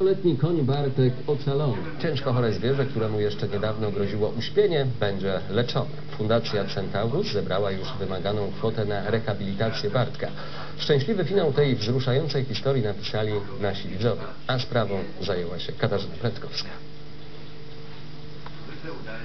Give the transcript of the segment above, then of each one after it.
Letni koń Bartek ocalony. Ciężko chore zwierzę, któremu jeszcze niedawno groziło uśpienie, będzie leczone. Fundacja Centaurus zebrała już wymaganą kwotę na rehabilitację Bartka. Szczęśliwy finał tej wzruszającej historii napisali nasi widzowie, a sprawą zajęła się Katarzyna Prędkowska.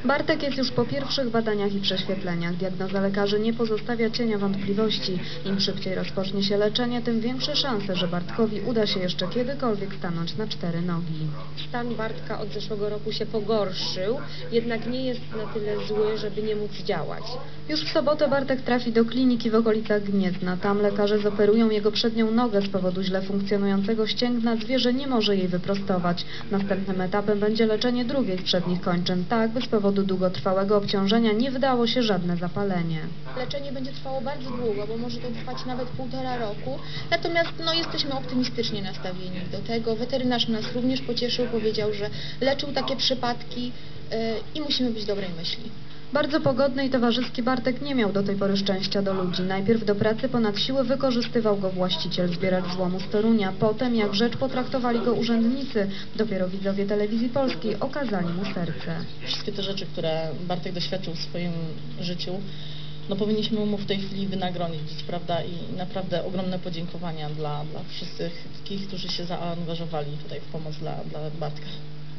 Bartek jest już po pierwszych badaniach i prześwietleniach. Diagnoza lekarzy nie pozostawia cienia wątpliwości. Im szybciej rozpocznie się leczenie, tym większe szanse, że Bartkowi uda się jeszcze kiedykolwiek stanąć na cztery nogi. Stan Bartka od zeszłego roku się pogorszył, jednak nie jest na tyle zły, żeby nie móc działać. Już w sobotę Bartek trafi do kliniki w okolicach Gniezna. Tam lekarze zoperują jego przednią nogę z powodu źle funkcjonującego ścięgna. Zwierzę nie może jej wyprostować. Następnym etapem będzie leczenie drugiej z przednich kończyn, tak by z powodu długotrwałego obciążenia nie wydało się żadne zapalenie. Leczenie będzie trwało bardzo długo, bo może to trwać nawet półtora roku. Natomiast no, jesteśmy optymistycznie nastawieni do tego. Weterynarz nas również pocieszył, powiedział, że leczył takie przypadki yy, i musimy być dobrej myśli. Bardzo pogodny i towarzyski Bartek nie miał do tej pory szczęścia do ludzi. Najpierw do pracy ponad siłę wykorzystywał go właściciel zbieracz złomu z Torunia. Potem, jak rzecz potraktowali go urzędnicy, dopiero widzowie telewizji polskiej okazali mu serce. Wszystkie te rzeczy, które Bartek doświadczył w swoim życiu, no powinniśmy mu w tej chwili wynagrodzić, prawda? I naprawdę ogromne podziękowania dla, dla wszystkich, którzy się zaangażowali tutaj w pomoc dla, dla Bartka.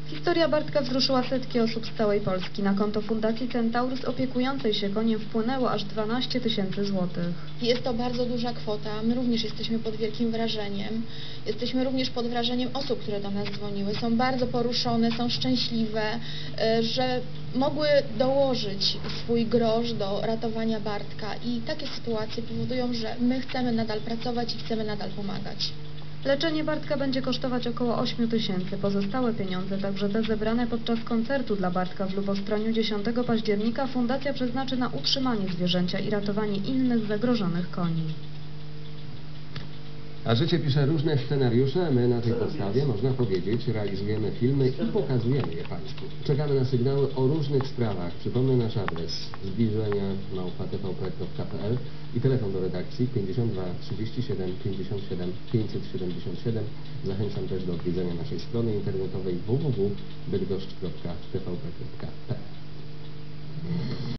Historia Bartka wzruszyła setki osób z całej Polski. Na konto Fundacji Centaurus opiekującej się koniem wpłynęło aż 12 tysięcy złotych. Jest to bardzo duża kwota. My również jesteśmy pod wielkim wrażeniem. Jesteśmy również pod wrażeniem osób, które do nas dzwoniły. Są bardzo poruszone, są szczęśliwe, e, że mogły dołożyć swój grosz do ratowania Bartka i takie sytuacje powodują, że my chcemy nadal pracować i chcemy nadal pomagać. Leczenie Bartka będzie kosztować około 8 tysięcy. Pozostałe pieniądze, także te zebrane podczas koncertu dla Bartka w Lubostroniu 10 października, fundacja przeznaczy na utrzymanie zwierzęcia i ratowanie innych zagrożonych koni. A życie pisze różne scenariusze, my na tej podstawie, można powiedzieć, realizujemy filmy i pokazujemy je Państwu. Czekamy na sygnały o różnych sprawach. Przypomnę nasz adres zbliżenia małpa.tvp.pl i telefon do redakcji 52 37 57 577. Zachęcam też do odwiedzenia naszej strony internetowej www.bydgoszcz.tvp.pl